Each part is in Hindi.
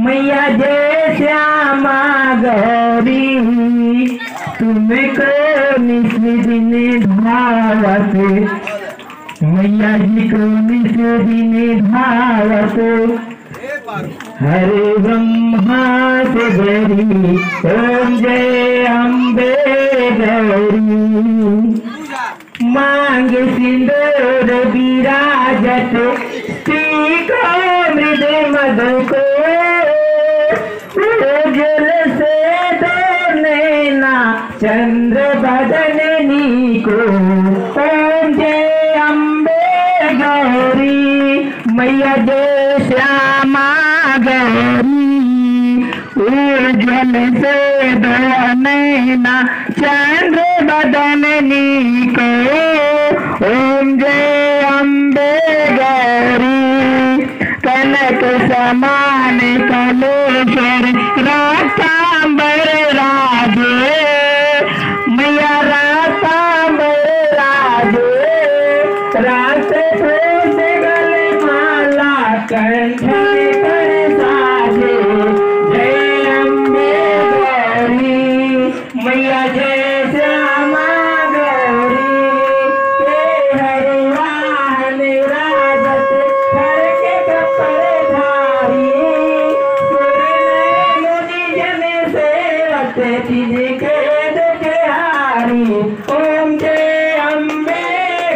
मैया जय श्यामा गौरी। तुमको निस्दिन भावत मैया जी को निस्दिन भावत हरे ब्रह्मा से गरी, ओम जय अम्बे गौरी। मांग सिंदूर विराजत मद को उज्जवल से दो नैना चंद्र बदन को ओम अम्बे गौरी। मैया जय श्यामा गौरी। उज्जवल से दो नैना चंद्र बदन को कनक समान कलेश्वर रातांबर राजे। मैया रातांबर रात फूट गले माला कंठ मैया जय श्यामा अम्बे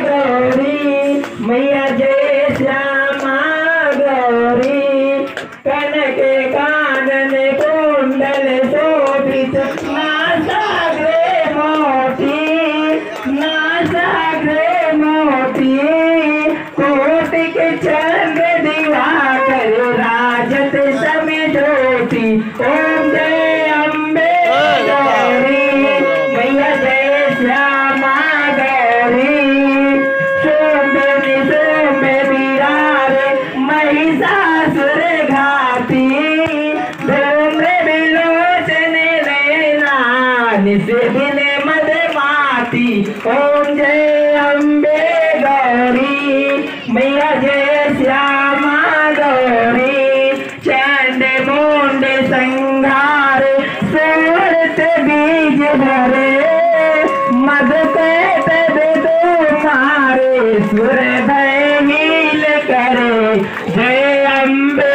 गौरी, मैया जय श्यामा गौरी। कनक कानन कुंडल शोभित मोती मोती। कोटिक चंद्र दिवाकर राजत समय निस्दिन मद माती ओम जय अम्बे गौरी मैया जय श्यामा गौरी। चंड मुंड संघार, सूरत बीज भरे। मद पेट तुम्हारे सुर भय हील करे। जय अम्बे